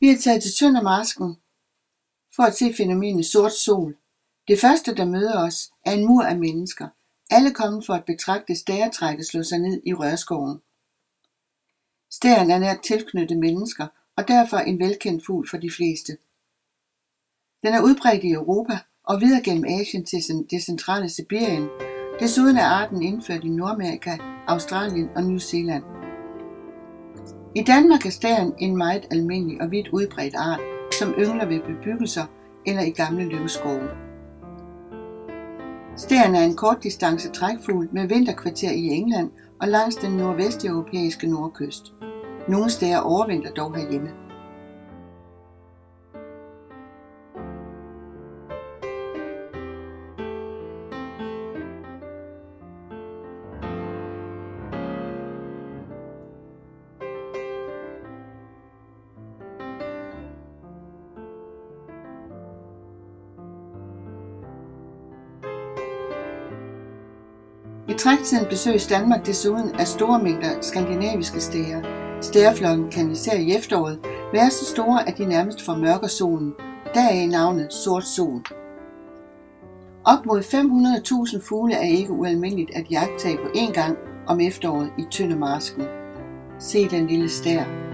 Vi er taget til Tøndermarsken for at se fænomenet sort sol. Det første, der møder os, er en mur af mennesker. Alle kommet for at betragte stæretrækket slå sig ned i rørskoven. Stæren er nært tilknyttet mennesker, og derfor en velkendt fugl for de fleste. Den er udbredt i Europa og videre gennem Asien til det centrale Sibirien. Desuden er arten indført i Nordamerika, Australien og New Zealand. I Danmark er stæren en meget almindelig og vidt udbredt art, som yngler ved bebyggelser eller i gamle løvskove. Stæren er en kortdistance trækfugl med vinterkvarter i England og langs den nordvesteuropæiske nordkyst. Nogle steder overvinter dog herhjemme. I træktiden besøges Danmark desuden af store mængder skandinaviske stære. Stæreflokken kan især i efteråret være så store, at de nærmest formørker solen. Deraf navnet sort sol. Op mod 500.000 fugle er ikke ualmindeligt at jagtage på én gang om efteråret i Tøndemarsken. Se den lille stær.